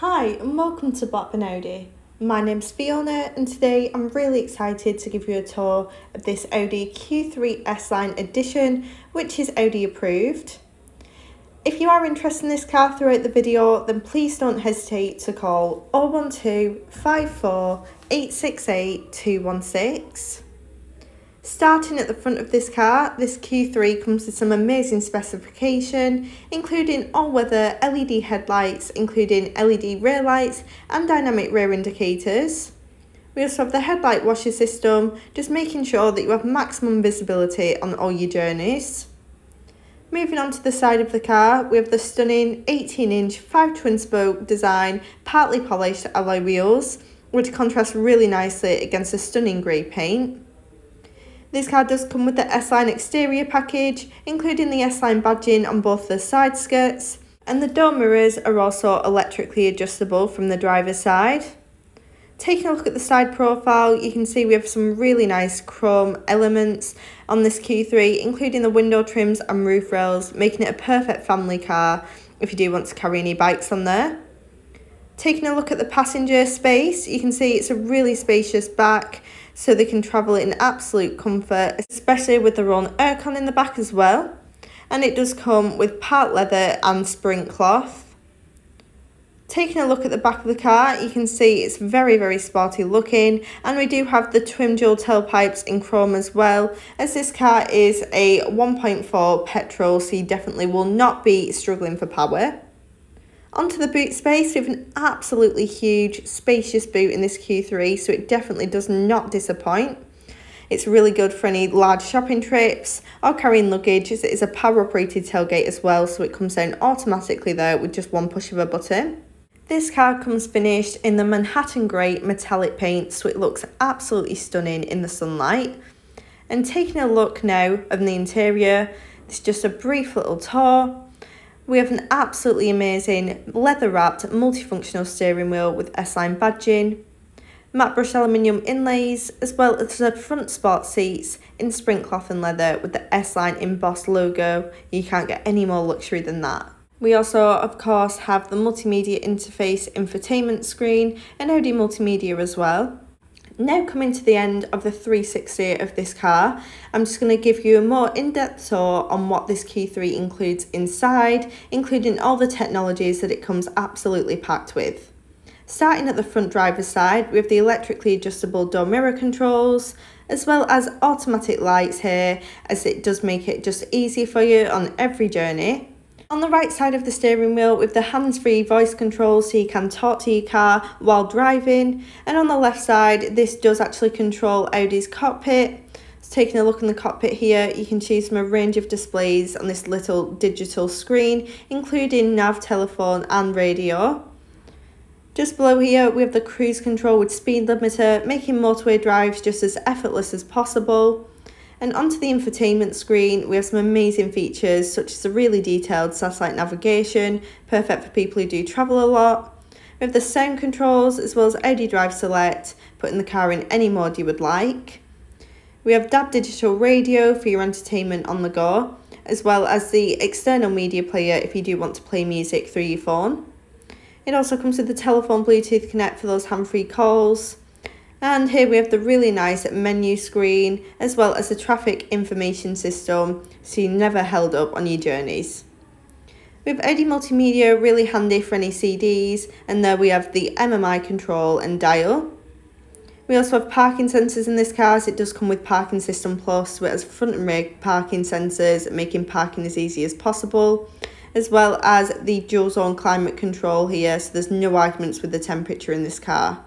Hi and welcome to Blackburn Audi. My name's Fiona and today I'm really excited to give you a tour of this Audi Q3 S-Line Edition which is Audi approved. If you are interested in this car throughout the video then please don't hesitate to call 012 54 868 216. Starting at the front of this car, this Q3 comes with some amazing specification, including all-weather LED headlights, including LED rear lights and dynamic rear indicators. We also have the headlight washer system, just making sure that you have maximum visibility on all your journeys. Moving on to the side of the car, we have the stunning 18-inch 5 twin-spoke design, partly polished alloy wheels, which contrast really nicely against the stunning grey paint. This car does come with the S-Line exterior package, including the S-Line badging on both the side skirts, and the door mirrors are also electrically adjustable from the driver's side. Taking a look at the side profile, you can see we have some really nice chrome elements on this Q3, including the window trims and roof rails, making it a perfect family car if you do want to carry any bikes on there. Taking a look at the passenger space, you can see it's a really spacious back so they can travel in absolute comfort, especially with their own aircon in the back as well. And it does come with part leather and sprint cloth. Taking a look at the back of the car, you can see it's very, very sporty looking. And we do have the twin dual tailpipes in chrome as well, as this car is a 1.4 petrol, so you definitely will not be struggling for power. Onto the boot space, we have an absolutely huge, spacious boot in this Q3, so it definitely does not disappoint. It's really good for any large shopping trips or carrying luggage. It is a power operated tailgate as well, so it comes down automatically though with just one push of a button. This car comes finished in the Manhattan Grey metallic paint, so it looks absolutely stunning in the sunlight. And taking a look now of the interior, it's just a brief little tour. We have an absolutely amazing leather wrapped multifunctional steering wheel with S-Line badging, matte brush aluminium inlays, as well as the front sport seats in sprint cloth and leather with the S-Line embossed logo. You can't get any more luxury than that. We also, of course, have the multimedia interface infotainment screen and Audi multimedia as well. Now coming to the end of the 360 of this car, I'm just going to give you a more in-depth tour on what this Q3 includes inside, including all the technologies that it comes absolutely packed with. Starting at the front driver's side, we have the electrically adjustable door mirror controls, as well as automatic lights here, as it does make it just easy for you on every journey. On the right side of the steering wheel with the hands-free voice control so you can talk to your car while driving. And on the left side, this does actually control Audi's cockpit. So taking a look in the cockpit here, you can choose from a range of displays on this little digital screen, including nav, telephone and radio. Just below here, we have the cruise control with speed limiter, making motorway drives just as effortless as possible. And onto the infotainment screen, we have some amazing features such as a really detailed satellite navigation, perfect for people who do travel a lot. We have the sound controls as well as Audi Drive Select, putting the car in any mode you would like. We have DAB digital radio for your entertainment on the go, as well as the external media player if you do want to play music through your phone. It also comes with the telephone Bluetooth connect for those hand-free calls, and here we have the really nice menu screen as well as the traffic information system so you're never held up on your journeys. We have Audi Multimedia really handy for any CDs and there we have the MMI control and dial. We also have parking sensors in this car as it does come with Parking System Plus so it has front and rear parking sensors making parking as easy as possible as well as the dual zone climate control here so there's no arguments with the temperature in this car.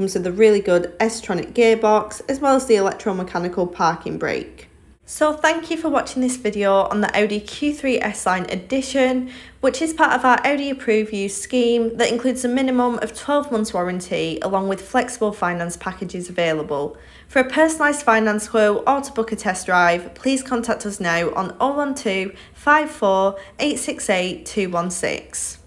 Comes with a really good S-Tronic gearbox as well as the electromechanical parking brake. So thank you for watching this video on the Audi Q3 S-Line Edition, which is part of our Audi Approve Use scheme that includes a minimum of 12 months warranty along with flexible finance packages available. For a personalised finance quote or to book a test drive, please contact us now on 012 54 868 216.